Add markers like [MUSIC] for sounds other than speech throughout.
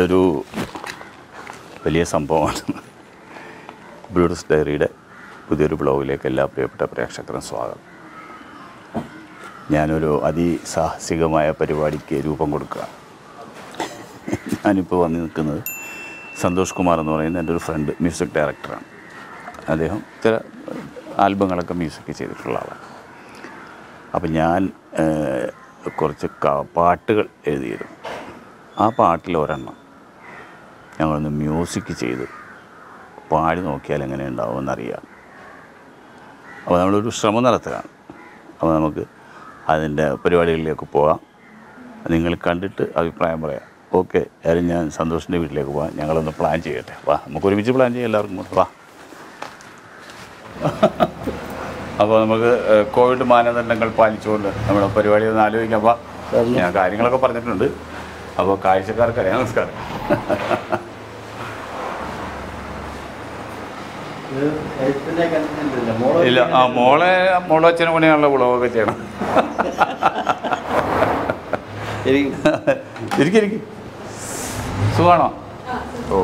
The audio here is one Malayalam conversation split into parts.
ഇതൊരു വലിയ സംഭവമാണ്. ബ്രൂഡസ് ഡയറിയുടെ പുതിയൊരു ബ്ലോഗിലേക്ക് എല്ലാ പ്രിയപ്പെട്ട പ്രേക്ഷകർക്കും സ്വാഗതം. ഞാനൊരു അതിസാഹസികമായ പരിപാടിക്ക് രൂപം കൊടുക്കുക. ഞാനിപ്പോൾ വന്ന് നിൽക്കുന്നത് സന്തോഷ് കുമാർ എന്ന് പറയുന്ന എന്റെ ഒരു ഫ്രണ്ട് മ്യൂസിക് ഡയറക്ടറാണ് അദ്ദേഹം ചില ആൽബങ്ങളൊക്കെ മ്യൂസിക് ചെയ്തിട്ടുള്ള ആളാണ്. അപ്പം ഞാൻ കുറച്ച് പാട്ടുകൾ എഴുതിയിരുന്നു. ആ പാട്ടിൽ ഒരെണ്ണം ഞങ്ങളൊന്ന് മ്യൂസിക് ചെയ്ത് പാടി നോക്കിയാൽ എങ്ങനെ ഉണ്ടാവുമെന്നറിയാം. അപ്പോൾ നമ്മളൊരു ശ്രമം നടത്തുകയാണ്. അപ്പോൾ നമുക്ക് അതിന്റെ പരിപാടികളിലേക്ക് പോകാം. നിങ്ങൾ കണ്ടിട്ട് അഭിപ്രായം പറയാം. ഓക്കെ ഏതായാലും ഞാൻ സന്തോഷിന്റെ വീട്ടിലേക്ക് പോകാം. ഞങ്ങളൊന്ന് പ്ലാൻ ചെയ്യട്ടെ. വാ നമുക്ക് ഒരുമിച്ച് പ്ലാൻ ചെയ്യാം എല്ലാവർക്കും കൂടെ. വാ. അപ്പോൾ നമുക്ക് കോവിഡ് മാനദണ്ഡങ്ങൾ പാലിച്ചുകൊണ്ട് നമ്മുടെ പരിപാടി ഒന്ന് ആലോചിക്കാം. വാ. ഞാൻ കാര്യങ്ങളൊക്കെ പറഞ്ഞിട്ടുണ്ട്. അപ്പോൾ കാഴ്ചക്കാർക്കറിയാം നമസ്കാരം. ഇല്ല ആ മോളെ മോളെ അച്ഛനും പണിയാണല്ലോ വിളവൊക്കെ ചെയ്യണം ഇരിക്കും സുഖാണോ? സുഖമാണോ ഓ.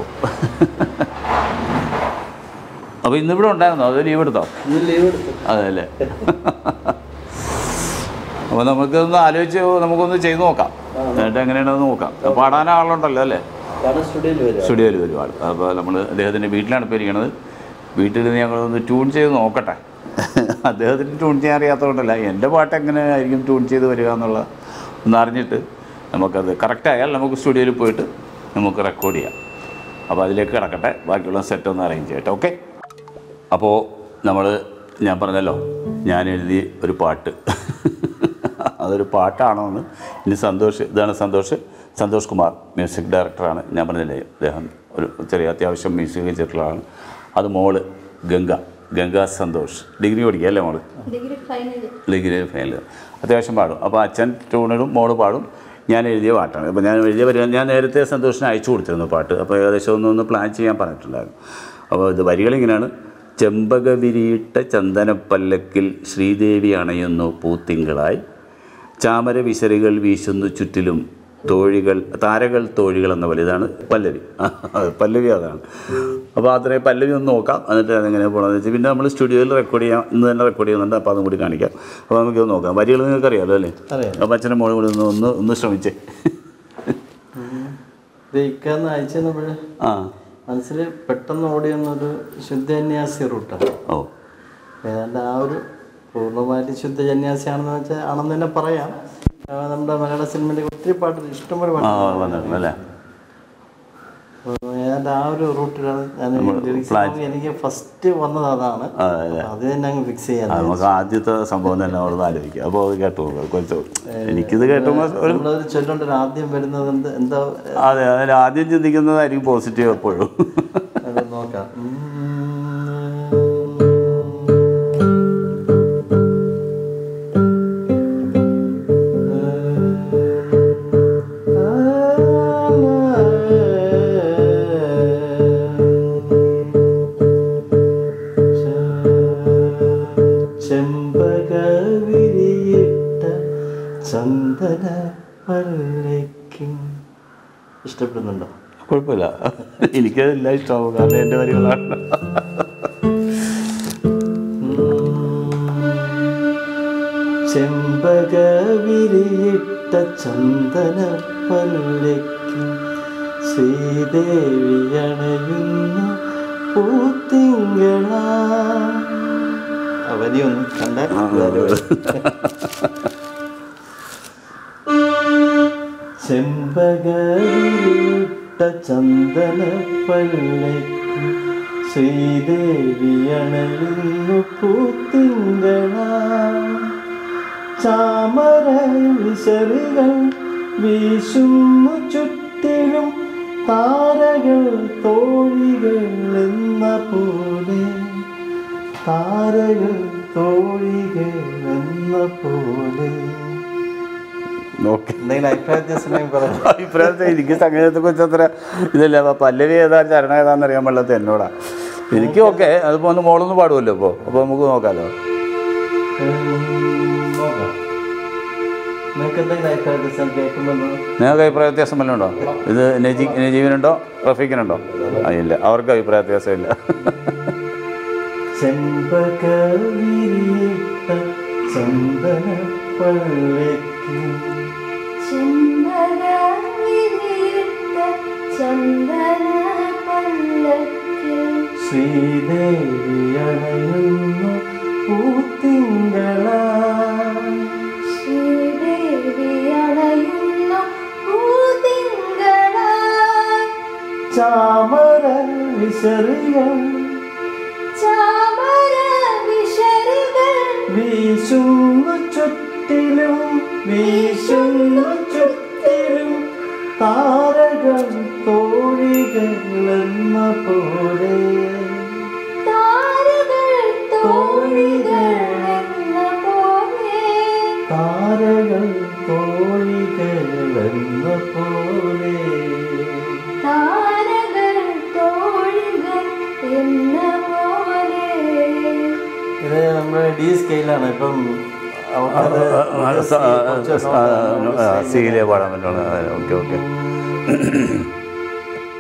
അപ്പോൾ ഇന്നിവിടെ ഉണ്ടായിരുന്നോ? അത് ലീവ് എടുത്തോ? അതെ അല്ലേ അപ്പോൾ നമുക്കൊന്ന് ആലോചിച്ച് നമുക്കൊന്ന് ചെയ്ത് നോക്കാം. എന്നിട്ട് എങ്ങനെയാണെന്ന് നോക്കാം. പാടാൻ ആളുണ്ടല്ലോ അല്ലേ? സ്റ്റുഡിയോയിൽ വരും ആൾ അപ്പോൾ നമ്മൾ അദ്ദേഹത്തിന്റെ വീട്ടിലാണ് ഇപ്പോൾ ഇരിക്കണത്. വീട്ടിൽ നിന്ന് ഞങ്ങളൊന്ന് ട്യൂൺ ചെയ്ത് നോക്കട്ടെ. [LAUGHS] അദ്ദേഹത്തിന് ട്യൂൺ ചെയ്യാൻ അറിയാത്തതുകൊണ്ടല്ല. എന്റെ പാട്ട് എങ്ങനെ ആയിരിക്കും ട്യൂൺ ചെയ്ത് വരിക എന്നുള്ള ഒന്ന് അറിഞ്ഞിട്ട് നമുക്കത് കറക്റ്റ് ആയാൽ നമുക്ക് സ്റ്റുഡിയോയിൽ പോയിട്ട് നമുക്ക് റെക്കോർഡ് ചെയ്യാം. അപ്പോൾ അതിലേക്ക് കിടക്കട്ടെ. ബാക്കിയുള്ള സെറ്റ് ഒന്ന് അറേഞ്ച് ചെയ്യട്ടെ. ഓക്കെ അപ്പോൾ നമ്മൾ ഞാൻ പറഞ്ഞല്ലോ ഞാൻ എഴുതി ഒരു പാട്ട്. [LAUGHS] അതൊരു പാട്ടാണോ എന്ന് ഇനി സന്തോഷ് ഇതാണ് സന്തോഷ്. സന്തോഷ് കുമാർ മ്യൂസിക് ഡയറക്ടറാണ് ഞാൻ പറഞ്ഞില്ലേ അദ്ദേഹം ഒരു ചെറിയ അത്യാവശ്യം മ്യൂസിക് ചെയ്തിട്ടുള്ളതാണ് അത് മോൾ ഗംഗ. ഗംഗ സന്തോഷ്. ഡിഗ്രി പഠിക്കുക അല്ലേ മോൾ? ഡിഗ്രി ഫൈനൽ അത്യാവശ്യം പാടും. അപ്പോൾ അച്ഛൻ ട്യൂണിടും മോൾ പാടും. ഞാൻ എഴുതിയ പാട്ടാണ്. അപ്പോൾ ഞാൻ എഴുതിയ പരിപാടി ഞാൻ നേരത്തെ സന്തോഷിന് അയച്ചു കൊടുത്തിരുന്നു പാട്ട്. അപ്പോൾ ഏകദേശം ഒന്നൊന്ന് ഒന്ന് പ്ലാൻ ചെയ്യാൻ പറഞ്ഞിട്ടുണ്ടായിരുന്നു. അപ്പോൾ ഇത് വരികളിങ്ങനെയാണ് ചെമ്പക വിരിയിട്ട ചന്ദനപ്പല്ലക്കിൽ ശ്രീദേവി അണയുന്നു പൂത്തിങ്കളായി. ചാമര വിശറികൾ വീശുന്നു ചുറ്റിലും തോഴികൾ താരകൾ തോഴികൾ എന്ന പോലെ ഇതാണ് പല്ലവി. അതെ, പല്ലവി അതാണ്. അപ്പോൾ അത്രയും പല്ലവി ഒന്ന് നോക്കാം. എന്നിട്ട് അതെങ്ങനെ പോകണമെന്ന് വെച്ചാൽ പിന്നെ നമ്മൾ സ്റ്റുഡിയോയിൽ റെക്കോർഡ് ചെയ്യാം. ഇന്ന് തന്നെ റെക്കോർഡ് ചെയ്യുന്നുണ്ട്. അപ്പോൾ അതും കൂടി കാണിക്കാം. അപ്പോൾ നമുക്കിത് നോക്കാം. വരികൾ നിങ്ങൾക്ക് അറിയാമല്ലോ അല്ലേ. അപ്പോൾ അച്ഛനും മോളും കൂടി ഒന്ന് ഒന്ന് ഒന്ന് ശ്രമിച്ചേ. ആ. മനസ്സിൽ പെട്ടെന്ന് ഓടിയെന്നൊരു ശുദ്ധന്യാസി റൂട്ടാണ് ഓ. ഏതാണ്ട് ആ ഒരു പൂർണമായിട്ട് ശുദ്ധജന്യാസിയാണെന്ന് വെച്ചാൽ ആണെന്ന് തന്നെ പറയാം. നമ്മുടെ മലയാള സിനിമയിലെ ഒത്തിരി പാട്ട് ഇഷ്ടംപോലെ അപ്പോൾ ഏതാണ്ട് ആ ഒരു റൂട്ടിലാണ് ഞാൻ എനിക്ക് ഫസ്റ്റ് വന്നത് അതാണ്. അത് തന്നെ അങ്ങ് ഫിക്സ് ചെയ്യാൻ അത് നമുക്ക് ആദ്യത്തെ സംഭവം തന്നെ അവിടെ ആലോചിക്കുക അപ്പോൾ അത് കേട്ടോ കൊച്ചു എനിക്കിത് നമ്മളൊരു ചൊല്ലുണ്ട് ആദ്യം വരുന്നത് എന്താ അതെ അതിൽ ആദ്യം ചിന്തിക്കുന്നതായിരിക്കും പോസിറ്റീവ് എപ്പോഴും. വിരിയിട്ട ചന്ദന പല്ലയ്ക്കും ഇഷ്ടപ്പെടുന്നുണ്ടോ? കുഴപ്പമില്ല. എനിക്ക് എല്ലാം ഇഷ്ടമാവും. കാരണം എന്റെ വരികളാണ്. ചെമ്പക വിരിയിട്ട ചന്ദന പല്ലയ്ക്ക് ശ്രീദേവി അണയുന്നു പൂത്തിങ്കള. അവനെയൊന്നും കണ്ടാൽ ചെമ്പക വിരിയിട്ട ചന്ദന പള്ളിക്ക് ശ്രീദേവിയണലിന്നു പൂത്തിങ്കണ ചാമര വിശറികൾ വീശുന്നു ചുറ്റിലും താരകൾ തോഴികൾ എന്ന പോലെ താരകൾ തോഴികൾ എന്ന പോലെ. വ്യത്യാസം അഭിപ്രായത്തെ എനിക്ക് സംഗീതത്തെ കുറിച്ച് അത്ര ഇതില്ല. അപ്പോൾ പല്ലവി ഏതാ ചരണം ഏതാന്ന് അറിയാൻ പാടില്ലാത്ത എന്നോടാ. എനിക്ക് ഓക്കെ. അതിപ്പോൾ ഒന്ന് മോളൊന്ന് പാടുമല്ലോ ഇപ്പോൾ അപ്പോൾ നമുക്ക് നോക്കാലോ. നോക്കാം. നിങ്ങൾക്ക് അഭിപ്രായ വ്യത്യാസം വല്ല വല്ലതും ഉണ്ടോ? ഇത് നജീ നജീവിനുണ്ടോ? റഫീഖിനുണ്ടോ? ഇല്ല. അവർക്ക് അഭിപ്രായ വ്യത്യാസമില്ല ചെമ്പക വിരിയിട്ട ചന്ദന പള്ളിക്ക് ചെമ്പകവിരിയിട്ട ചന്ദന പല്ലക്കിൽ ശ്രീദേവി അണയുന്നു പൂത്തിങ്കളാ ശ്രീദേവി അണയുന്നു പൂതിങ്കളായി ചാമര വിശറികൾ വീശുന്നു ചുറ്റിലും വീശുന്നു ചുറ്റിലും താരകൾ തോഴികളെന്ന പോലെ താരകൾ തോഴികളെന്ന സ്കെയിലാണ് ഇപ്പം സീലെ പാടാൻ പറ്റുള്ള ഓക്കെ ഓക്കെ.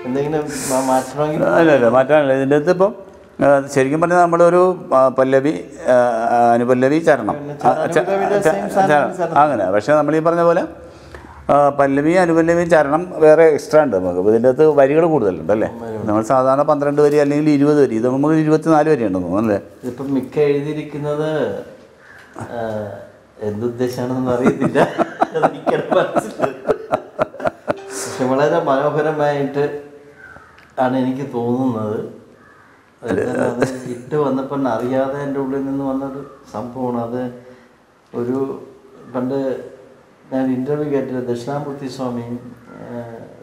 എന്തെങ്കിലും മാ- മാറ്റണമെങ്കിൽ അല്ല അല്ല മാറ്റാനില്ല. ഇതിന്റെ അകത്ത് ഇപ്പം ശരിക്കും പറഞ്ഞാൽ നമ്മളൊരു പല്ലവി അനുപല്ലവി ചരണം. അങ്ങനെ. പക്ഷെ നമ്മൾ ഈ പറഞ്ഞ പോലെ പല്ലവി അനുപല്ലവി ചരണം വേറെ എക്സ്ട്രാ ഉണ്ട് നമുക്ക്. ഇതിന്റെ അകത്ത് വരികൾ കൂടുതലുണ്ട് അല്ലേ? നമ്മൾ സാധാരണ പന്ത്രണ്ട് വരി അല്ലെങ്കിൽ ഇരുപത് വരി. ഇത് നമുക്ക് ഇരുപത്തിനാല് വരി ഉണ്ടെന്ന് തോന്നുന്നു അല്ലേ? ഇപ്പം മിക്ക എഴുതിയിരിക്കുന്നത് ആ, എന്തുദ്ദേശമാണെന്ന് അറിയത്തില്ല. മനസ്സിലായി. പക്ഷെ വളരെ മനോഹരമായിട്ട് ആണ് എനിക്ക് തോന്നുന്നത്. ഇട്ട് വന്നപ്പോൾ അറിയാതെ എന്റെ ഉള്ളിൽ നിന്ന് വന്നൊരു സംഭവമാണ്. അത് ഒരു പണ്ട് ഞാൻ ഇന്റർവ്യൂ കേട്ടില്ല ദക്ഷിണാമൂർത്തി സ്വാമിയും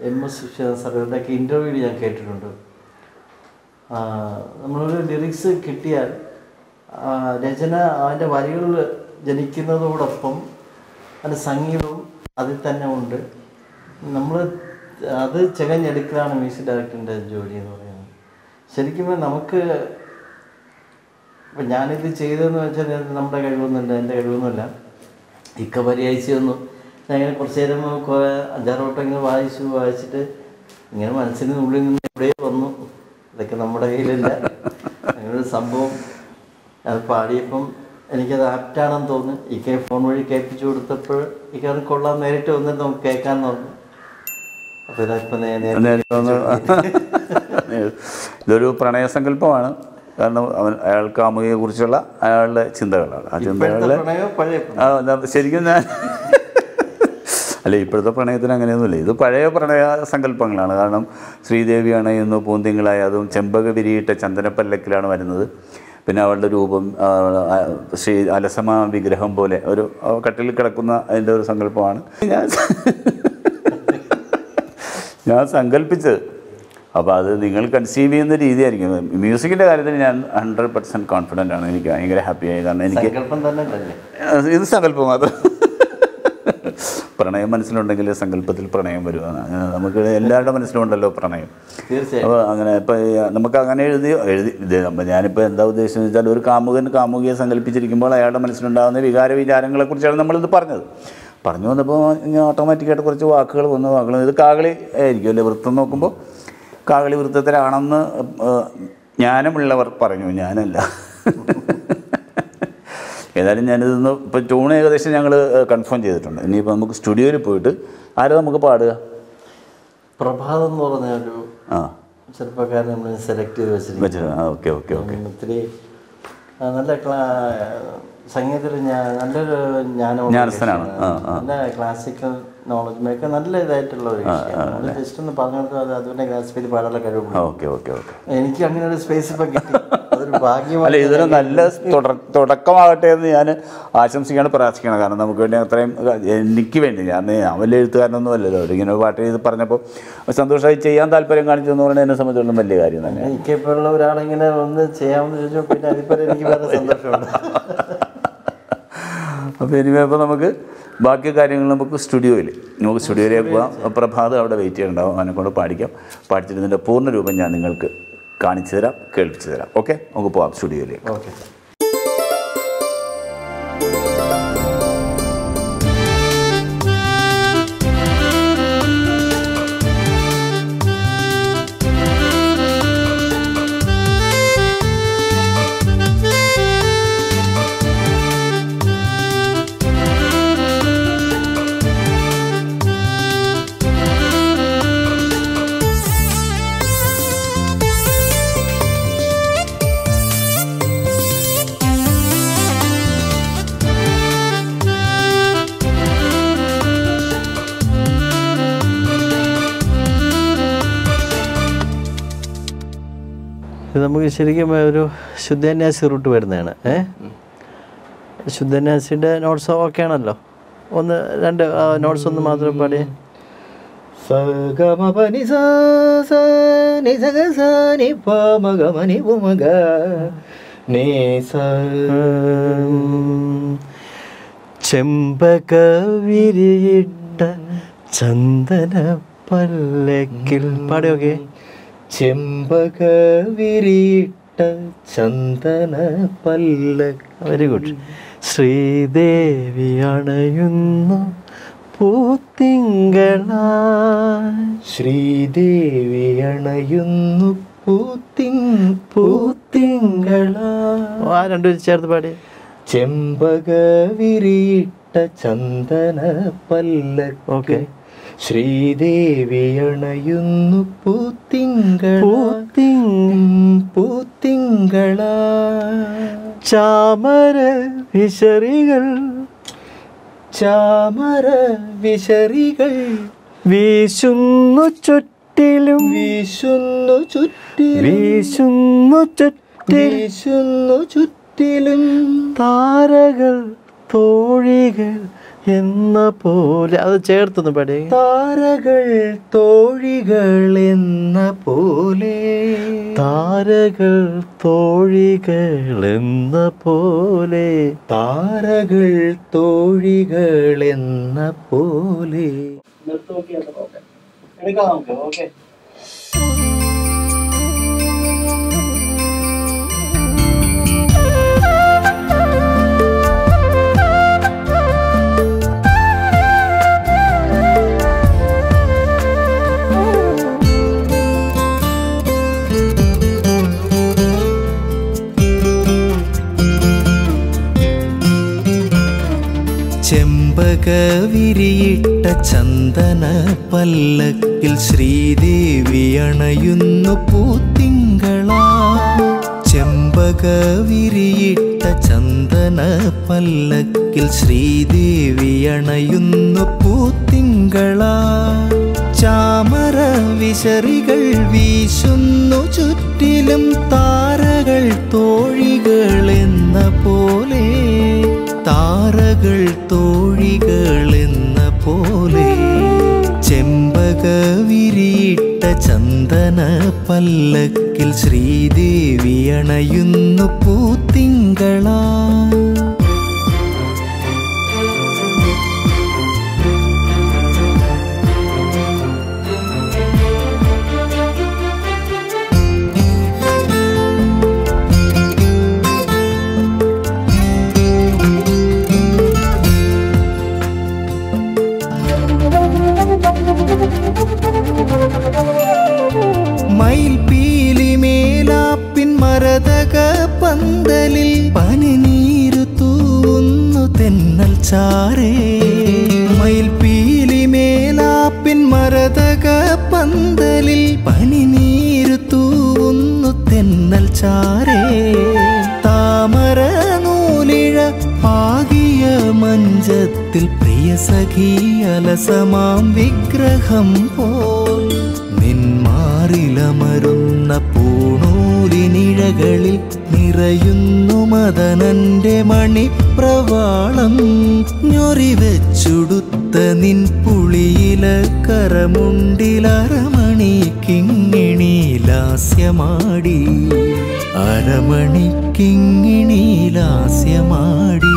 എം എസ് വിശ്വനാഥ് സാറുടെയൊക്കെ ഇന്റർവ്യൂ ഞാൻ കേട്ടിട്ടുണ്ട്. നമ്മളൊരു ലിറിക്സ് കിട്ടിയാൽ രചന അതിന്റെ വരികളിൽ ജനിക്കുന്നതോടൊപ്പം അതിന്റെ സംഗീതവും അതിൽ തന്നെ ഉണ്ട്. നമ്മൾ അത് ചികഞ്ഞെടുക്കലാണ് മ്യൂസിക് ഡയറക്ടറിന്റെ ജോലി എന്ന് പറയുന്നത്. ശരിക്കും നമുക്ക് ഇപ്പം ഞാനിത് ചെയ്തതെന്ന് വെച്ചാൽ നമ്മുടെ കഴിവൊന്നുമില്ല എന്റെ കഴിവൊന്നുമില്ല. ഇക്ക പരിഹരിച്ചു തന്നു. ഞാൻ ഇങ്ങനെ കുറച്ച് നേരം കുറേ അഞ്ചാറ് വട്ടം ഇങ്ങനെ വായിച്ചു വായിച്ചിട്ട് ഇങ്ങനെ മനസ്സിന് ഉള്ളിൽ നിന്ന് എവിടെയോ വന്നു. ഇതൊക്കെ നമ്മുടെ കയ്യിലില്ല. അങ്ങനൊരു സംഭവം. അത് പാടിയപ്പം എനിക്കത് ആപ്റ്റാണെന്ന് തോന്നി ഇക്ക ഫോൺ വഴി കേൾപ്പിച്ചു കൊടുത്തപ്പോൾ ഇക്ക അത് കൊള്ളാൻ നേരിട്ട് വന്നിട്ട് നമുക്ക് കേൾക്കാൻ തോന്നി അപ്പോൾ ഇതൊരു പ്രണയസങ്കല്പമാണ് കാരണം അവൻ അയാൾ അമ്മയെ കുറിച്ചുള്ള അയാളുടെ ചിന്തകളാണ്. ആ ചിന്തകളിൽ. ശരിക്കും ഞാൻ [LAUGHS] അല്ല ഇപ്പോഴത്തെ പ്രണയത്തിന് അങ്ങനെയൊന്നുമില്ല. ഇത് പഴയ പ്രണയ സങ്കല്പങ്ങളാണ്. കാരണം ശ്രീദേവിയാണ് ഇന്ന് പൂന്തിങ്ങളായ. അതും ചെമ്പക വിരിയിട്ട ചന്ദനപ്പല്ലക്കിലാണ് വരുന്നത്. പിന്നെ അവളുടെ രൂപം ശ്രീ അലസമ വിഗ്രഹം പോലെ ഒരു കട്ടിൽ കിടക്കുന്ന അതിന്റെ ഒരു സങ്കല്പമാണ്. ഞാൻ ഞാൻ സങ്കല്പിച്ചത്. അപ്പോൾ അത് നിങ്ങൾ കൺസീവ് ചെയ്യുന്ന രീതിയായിരിക്കും. മ്യൂസിക്കിന്റെ കാര്യത്തിൽ ഞാൻ ഹൺഡ്രഡ് പെർസെന്റ് കോൺഫിഡന്റ് ആണ്. എനിക്ക് ഭയങ്കര ഹാപ്പിയായി കാരണം എനിക്ക് ഇത് സങ്കല്പം മാത്രം. പ്രണയം മനസ്സിലുണ്ടെങ്കിൽ സങ്കല്പത്തിൽ പ്രണയം വരുക നമുക്ക് എല്ലാവരുടെ മനസ്സിലുണ്ടല്ലോ പ്രണയം. തീർച്ചയായും. അപ്പോൾ അങ്ങനെ ഇപ്പം നമുക്ക് അങ്ങനെ എഴുതി എഴുതി ഞാനിപ്പോൾ എന്താ ഉദ്ദേശിച്ചത് വെച്ചാൽ ഒരു കാമുകൻ കാമുകിയെ സങ്കല്പിച്ചിരിക്കുമ്പോൾ അയാളുടെ മനസ്സിലുണ്ടാകുന്ന വികാര വിചാരങ്ങളെക്കുറിച്ചാണ് നമ്മളിത് പറഞ്ഞത്. പറഞ്ഞു വന്നപ്പോൾ ഞാൻ ഓട്ടോമാറ്റിക്കായിട്ട് കുറച്ച് വാക്കുകൾ വന്നു. വാക്കുകൾ ഇത് കാകളി ആയിരിക്കും അല്ലേ? വൃത്തം നോക്കുമ്പോൾ കാകളി വൃത്തത്തിലാണെന്ന് ജ്ഞാനമുള്ളവർ പറഞ്ഞു. ഞാനല്ല. ഏതായാലും ഞാനിതൊന്ന് ഇപ്പോൾ ട്യൂൺ ഏകദേശം ഞങ്ങൾ കൺഫേം ചെയ്തിട്ടുണ്ട്. ഇനിയിപ്പോൾ നമുക്ക് സ്റ്റുഡിയോയിൽ പോയിട്ട് ആരും നമുക്ക് പാടുക? പ്രഭാതം എന്ന് പറഞ്ഞ ഒരു ആ. ചെറുപ്പക്കാരനെ നമ്മൾ സെലക്ട് ചെയ്ത് വെച്ചിരിക്കും വെച്ചിട്ട് ആ ഓക്കെ ഓക്കെ ഓക്കെ ഒത്തിരി നല്ല സംഗീതത്തിൽ നല്ലൊരു ജ്ഞാനം ജ്ഞാനസ്ഥനാണ്. ആ, ആ. നല്ല ക്ലാസിക്കൽ നോളജ് ഒക്കെ നല്ല ഇതായിട്ടുള്ള ഒരു ജസ്റ്റ് ഒന്ന് പറഞ്ഞു കൊടുത്താൽ അത് അതുപോലെ ക്ലാസിക്കൽ പാടാനുള്ള കഴിവുണ്ട് ആ ഓക്കെ ഓക്കെ ഓക്കെ എനിക്ക് അങ്ങനെ ഒരു സ്പേസ് ഇപ്പം കിട്ടി. അല്ല ഇതൊരു നല്ല തുട- തുടക്കമാകട്ടെ എന്ന് ഞാൻ ആശംസിക്കാണ് പ്രാർത്ഥിക്കണം കാരണം നമുക്ക് വേണ്ടി അത്രയും എനിക്ക് വേണ്ടി ഞാൻ ഞാൻ വലിയ എഴുത്തുകാരനൊന്നും അല്ലല്ലോ അവരിങ്ങനെ പാട്ട് ചെയ്ത് പറഞ്ഞപ്പോൾ സന്തോഷമായി ചെയ്യാൻ താല്പര്യം കാണിച്ചെന്ന് പറഞ്ഞാൽ എന്നെ സംബന്ധിച്ചോളം വലിയ കാര്യം തന്നെ. എനിക്കിപ്പോഴുള്ള ഒരാളിങ്ങനെ ഒന്ന് ചെയ്യാമെന്ന് ചോദിച്ചാൽ പിന്നെ അതിപ്പോൾ എനിക്ക് വേറെ സന്തോഷമുണ്ട്. അപ്പോൾ ഇനി ഇപ്പോൾ നമുക്ക് ബാക്കി കാര്യങ്ങൾ നമുക്ക് സ്റ്റുഡിയോയിൽ നമുക്ക് സ്റ്റുഡിയോയിലേക്ക് പോകാം. പ്രഭാത് അവിടെ വെയിറ്റ് ചെയ്യണ്ടാവും അവനെ കൊണ്ട് പാടിക്കാം. പാടിച്ചിരുന്നതിന്റെ പൂർണ രൂപം ഞാൻ നിങ്ങൾക്ക് കാണിച്ചു തരാം കേൾപ്പിച്ചു തരാം ഓക്കെ നമുക്ക് പോകാം സ്റ്റുഡിയോയിലേക്ക്. ഓക്കെ നമുക്ക് ശരിക്കും ഒരു ശുദ്ധന്യാസി റൂട്ട് വരുന്നതാണ്. ഏ? ശുദ്ധന്യാസിന്റെ നോട്ട്സ് ഓക്കെ ആണല്ലോ ഒന്ന് രണ്ട് നോട്ട്സ് ഒന്ന് മാത്രം പാടി സഗമപനി സ സ നി സ ഗ സ നി പ മ ഗ മ നി പു മ ഗ നി സ ചെമ്പക വിരിയിട്ട ചന്ദന പല്ലക്കിൽ പാടി ഓക്കെ ചെമ്പക വിരിയിട്ട ചന്ദന പല്ല. വെരി ഗുഡ് ശ്രീദേവി അണയുന്നു പൂത്തിങ്കളാ. ശ്രീദേവി അണയുന്നു പൂത്തിങ് പൂത്തിങ്കളാ. ആ രണ്ടുപേരും ചേർത്ത് പാടി. ചെമ്പക വിരിയിട്ട ചന്ദന പല്ലക്ക് ഓക്കെ. ശ്രീദേവി അണയുന്നു പൂത്തിങ്കള പൂത്തിങ് പൂത്തിങ്കള. ചാമര വിശറികൾ ചാമര വിശറികൾ വീശുന്നു ചുറ്റിലും വീശുന്നു ചുറ്റി വീശുന്നു ചുറ്റി വീശുന്നു ചുറ്റിലും താരകൾ തോഴികൾ എന്ന പോലെ. അത് ചേർത്തൊന്ന് പാടി. താരകൾ തോഴികൾ എന്ന പോലെ. താരകൾ തോഴികൾ എന്ന പോലെ. താരകൾ തോഴികൾ എന്ന പോലെ. ചെമ്പക വിരിയിട്ട ചന്ദന പല്ലക്കിൽ ശ്രീദേവി അണയുന്നു പൂത്തിങ്കള. ചെമ്പക വിരിയിട്ട ചന്ദന പല്ലക്കിൽ ശ്രീദേവി അണയുന്നു പൂത്തിങ്കള. ചാമര വിശറികൾ വീശുന്നു ചുറ്റിലും താരകൾ തോഴികൾ എന്ന പോലെ. താരകൾ തോഴികൾ പോലെ ചെമ്പക വിരിയിട്ട ചന്ദന പല്ലക്കിൽ ശ്രീദേവി അണയുന്നു പൂത്തിങ്കളാ പന്തലിൽ പനിനീരു തൂവുന്നു തെന്നൽ ചാരേ മയിൽ പീലി മേലാപ്പിൻ മരതക പന്തലിൽ പനിനീരു തൂവുന്നു തെന്നൽ ചാരേ താമര നൂലിഴ പാകിയ മഞ്ചത്തിൽ പ്രിയ സഖി അലസമാം വിഗ്രഹം പോൽ. നിന്മാറിലമരുന്ന പൂണൂലിനിഴകളിൽ നിറയുന്നു മദനന്റെ മണിപ്രവാളം ഞൊറിവെച്ചുടുത്ത നിൻ പുളിയില കരമുണ്ടിലരമണി കിങ്ങിണി ലാസ്യമാടി അരമണി കിങ്ങിണി ലാസ്യമാടി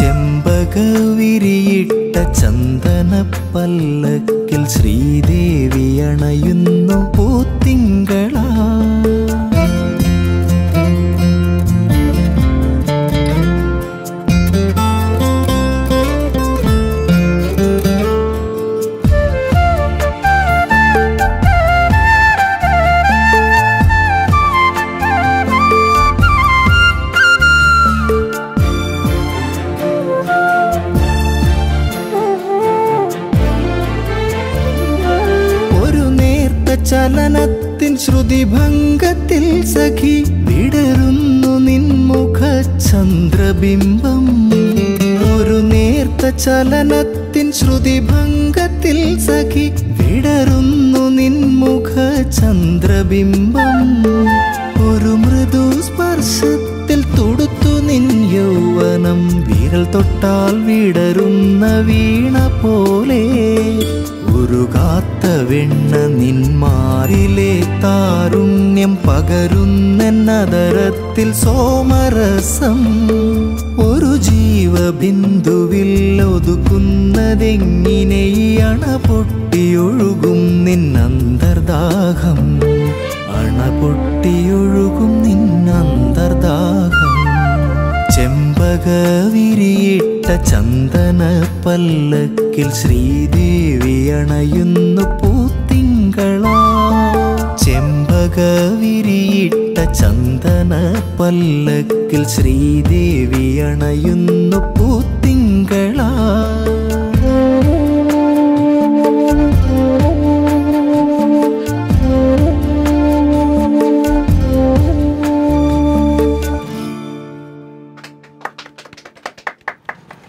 ചെമ്പക വിരിയിട്ട ചന്ദന പല്ലക്കിൽ ശ്രീദേവി അണയുന്നു പൂത്തിങ്കളാ. പ്രതിഭംഗത്തിൽ സഖി വിടരുന്നു നിൻമുഖ ചന്ദ്രബിംബം ഒരു നേർത്ത ചലനത്തിൻ ശ്രുതിഭംഗത്തിൽ സഖി വിടരുന്നു നിൻമുഖ ചന്ദ്രബിംബം ഒരു മൃദു സ്പർശത്തിൽ തൊടുത്തു നിൻ യൗവനം വിരൽ തൊട്ടാൽ വിടരുന്ന വീണ പോലെ. ഒരു കാത്ത വെണ്ണ നിന്മാരിലെ താരുണ്യം പകരുന്നെന്നതരത്തിൽ സോമരസം. ഒരു ജീവബിന്ദുവിൽ ഒതുക്കുന്നതെങ്ങിനെ അണ പൊട്ടിയൊഴുകും നിന്നന്തർദാഹം? അണ പൊട്ടിയൊഴുകും നിന്നന്തർദാഹം. ചെമ്പക വിരിയിട്ട ചന്ദന പല്ലക്കിൽ ശ്രീദേവി അണയുന്നു പൂത്തിങ്കളാ. ചെമ്പക വിരിയിട്ട ചന്ദന പല്ലക്കിൽ ശ്രീദേവി അണയുന്നു പൂത്തിങ്കളാ.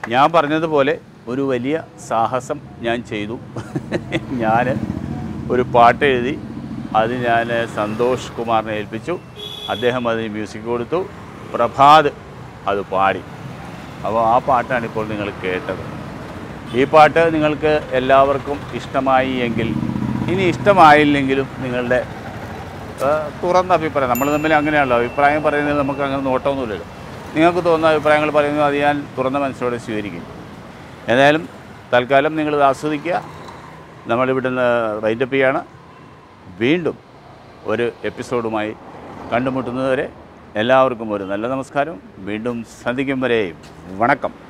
ഞാൻ പറഞ്ഞതുപോലെ ഒരു വലിയ സാഹസം ഞാൻ ചെയ്തു. [LAUGHS] ഞാൻ ഒരു പാട്ട് എഴുതി അത് ഞാൻ സന്തോഷ് കുമാറിനെ ഏൽപ്പിച്ചു. അദ്ദേഹം അതിന് മ്യൂസിക് കൊടുത്തു. പ്രഭാത് അത് പാടി. അപ്പോൾ ആ പാട്ടാണ് ഇപ്പോൾ നിങ്ങൾ കേട്ടത്. ഈ പാട്ട് നിങ്ങൾക്ക് എല്ലാവർക്കും ഇഷ്ടമായി എങ്കിൽ ഇനി ഇഷ്ടമായില്ലെങ്കിലും നിങ്ങളുടെ തുറന്ന അഭിപ്രായം. നമ്മൾ തമ്മിൽ അങ്ങനെയാണല്ലോ. അഭിപ്രായം പറയുന്നത് നമുക്ക് അങ്ങനെ നോട്ടമൊന്നുമില്ലല്ലോ. നിങ്ങൾക്ക് തോന്നുന്ന അഭിപ്രായങ്ങൾ പറയുന്നത് അത് ഞാൻ തുറന്ന മനസ്സോടെ സ്വീകരിക്കും. എന്തായാലും തൽക്കാലം നിങ്ങളിത് ആസ്വദിക്കുക. നമ്മളിവിടുന്ന് വൈൻഡപ്പ് ചെയ്യാണ്. വീണ്ടും ഒരു എപ്പിസോഡുമായി കണ്ടുമുട്ടുന്നതുവരെ എല്ലാവർക്കും ഒരു നല്ല നമസ്കാരം. വീണ്ടും സന്ധിക്കും വരെയും. വണക്കം.